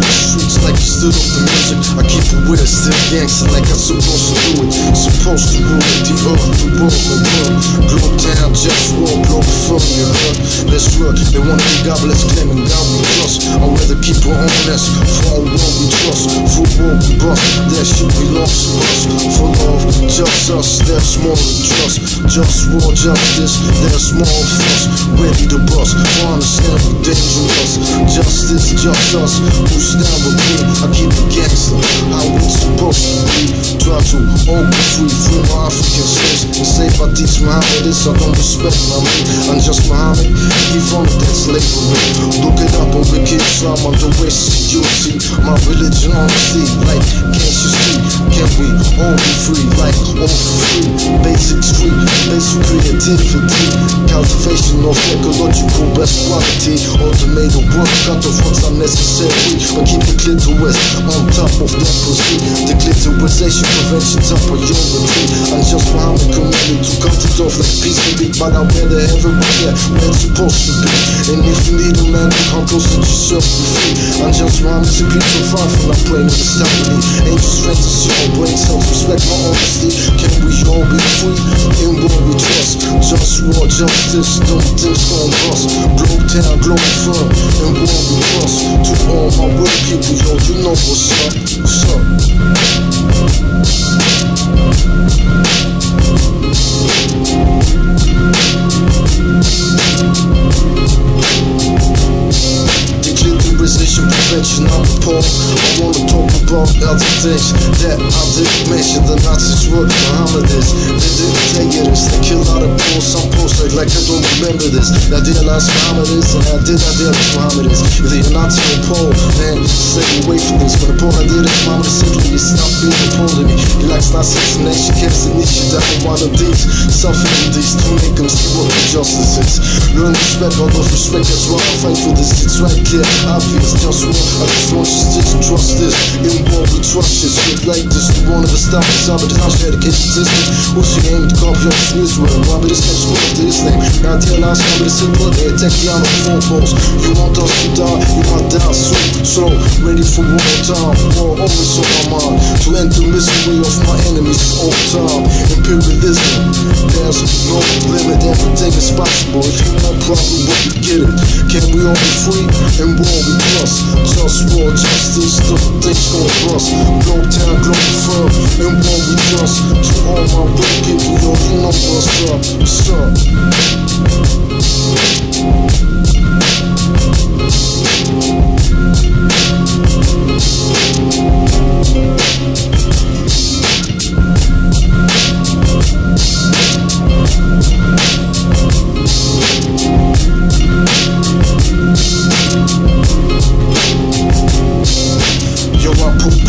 of the music. I keep it with it, still gangster like I'm supposed to do it. Supposed to rule the earth, the world, the world. Glow down, just war, blow from your heart. Let's work, they wanna be godless, claiming God we trust. I'd rather keep it honest, for what we trust. For what we bust, that shit belongs to us. For love, just us, there's more than trust. Just war, justice, there's more of us. Ready to bust, understand we dangerous. Justice, just us, who stand with me. I keep it gangster, how we supposed to be. Try to be free, my African slaves. And I teach Muhammad this, I don't respect my man. I'm just Muhammad, he from that slavery. On Wicked the west, you'll see my religion on the sea. Like, can't you see? Can we all be free? Like, all free. Basic street, basic creativity. Cultivation of ecological best quality. Automated work, cut off what's unnecessary. But keep the clitoris on top of that pussy. The clitorisation prevention's a priority. I'm just Muhammad commanded to cut it off like peace and beat. But I'm better everywhere where it's supposed to be. And if you need a man, come close to yourself just Muhammad, so keep so far from that plane with stability. Angels fantasy, my brain self respect my honesty. Can we all be free in what we trust? Just war, justice, don't things gon' bust. Glow town, glow firm, and what we trust. To all my real people, yo, you know what's up. What's up? Take it as they killed out of Poles. Some Poles like, I don't remember this. I realized Muhammad is, and I did not realize Muhammad is. Either you're Nazi or Pole, man, stay away from this. When the Pole I did it, Muhammad is simply stopped being a Pole to me. He likes Nazi nation, kept the niche down one of these. Suffering these to make them see what the justice is. Learn respect, all of respect, that's why I fight for this. It's right clear, obvious, just war. I just want you to trust this. In war, we trust this. Shit like this, we won't ever stop us. I'm a house dedicated system. Who's your aim to copy up to Israel? Robert is next school after his name. Now tell us how it is simple. They attack the on the phone post. You want us to die, you want die soon. So, ready for war time. War always on my mind. To end the misery of my enemies all time. Imperialism, there's no limit. Everything is possible. If you want problem, what you get it. Can we all be free and war we trust? Just war, justice, the things gon' bust. Glow town, glow firm, and war we trust. To all my real people, yo, you know what's up. What's up?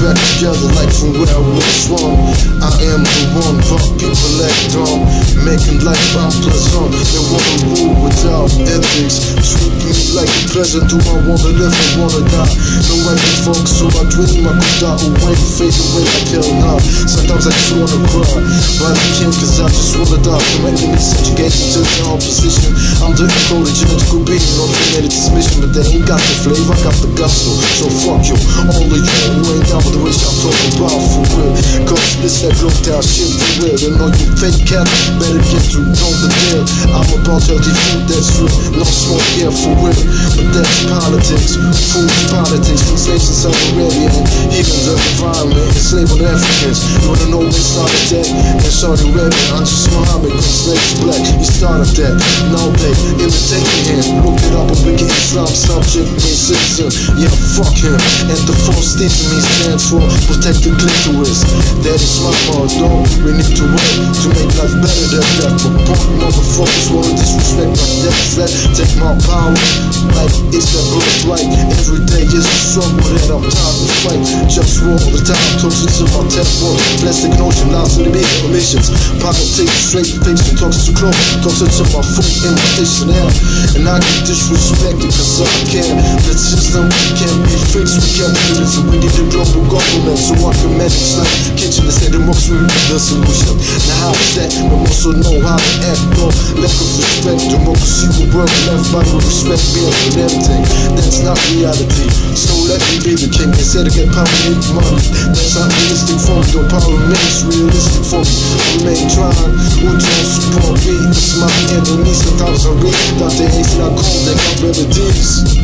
Back together like from where I was from. I am the one, but people dumb. Making life unpleasant. They wanna rule without ethics. Me like a peasant. Do I wanna live or wanna die? No, I can fuck, so I dream I could die away, fade away hell now. Sometimes I just wanna cry, but I can't cause I just wanna die. From enemy subjugation to the opposition. I'm the encoded genetical being, no genetic transmission, but they ain't got the flavor, I got the gospel. So fuck you, of you who ain't down with the wish I'm talking about for real. Cause this that low down shit for real. And all you fake cat, better get to know the deal. I'm about healthy food that's real, no smoke here for real. But that's politics, food's politics, from South Arabia and even the environment, enslaving Africans. You wanna know when started that? Saudi Arabia, I'm just Muhammad, cause slaves black. He started that. Now they imitating him. Look it up, a wicked Islam subject, main citizen. Yeah, fuck him. And the false teaching me stands for protect the clitoris. That is my motto. We need to work to make life better than that. But punk motherfuckers wanna disrespect my death threat. Take my power like it's a birthright. Every day is a struggle that I'm tired to fight. Just war all the time, toasting to my temple. Plastic notion, lies to the big emissions. Pocket tape, straight face, and talks to clone. Talks to my food in my dictionary. And I get disrespected cause I care. The system can't be fixed with capitalism. We need a global government so I can manage like kitchen instead of most we the solution. Now how is that? But also know how to act, no lack of respect. Democracy will work left by with respect, being everything. That's not reality. So let me be the king instead of get power make money. That's not realistic for me, though power remains realistic for me. I remain trying, who don't support me? It's my enemy, sometimes I read that they ain't not cold, they got remedies.